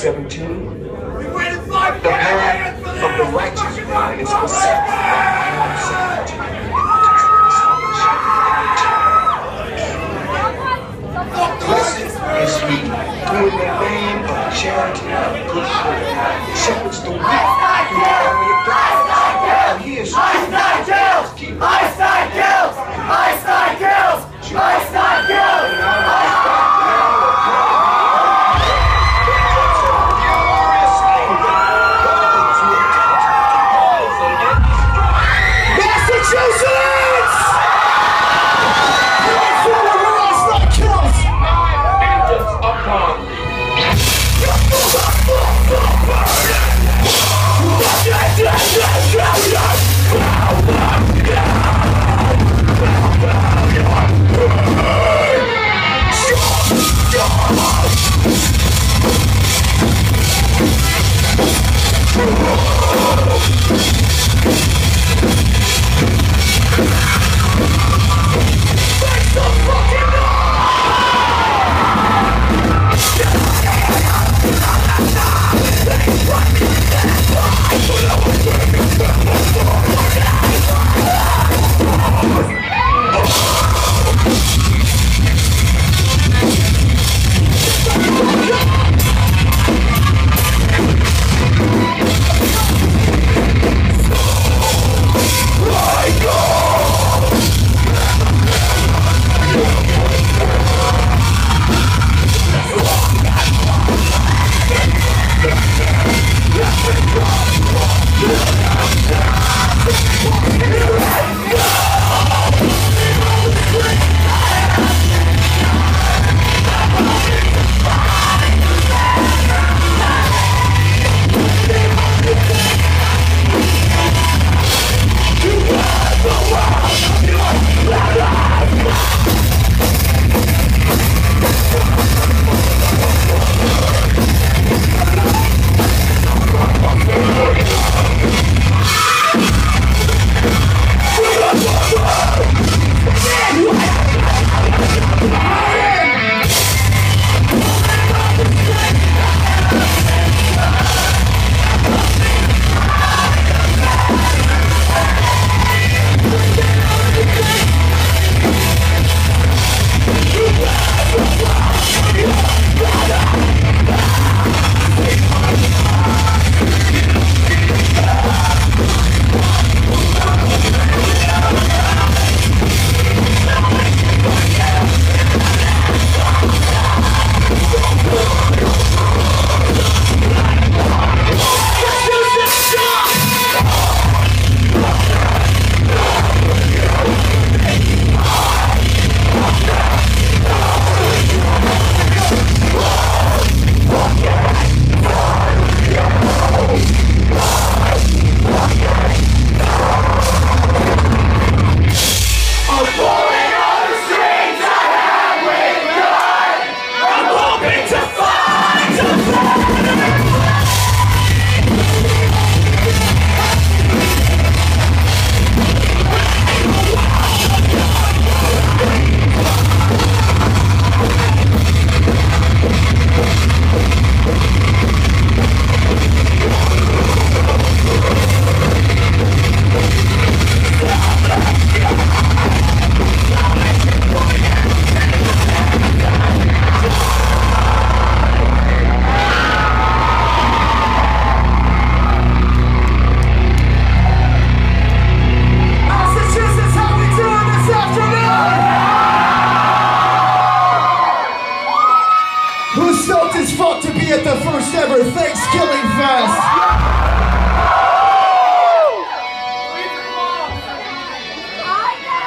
17. The path of the righteous man is beset by Blessed is he who in the name of charity and good shepherds the weak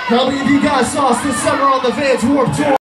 How many of you guys saw us this summer on the Vans Warped Tour?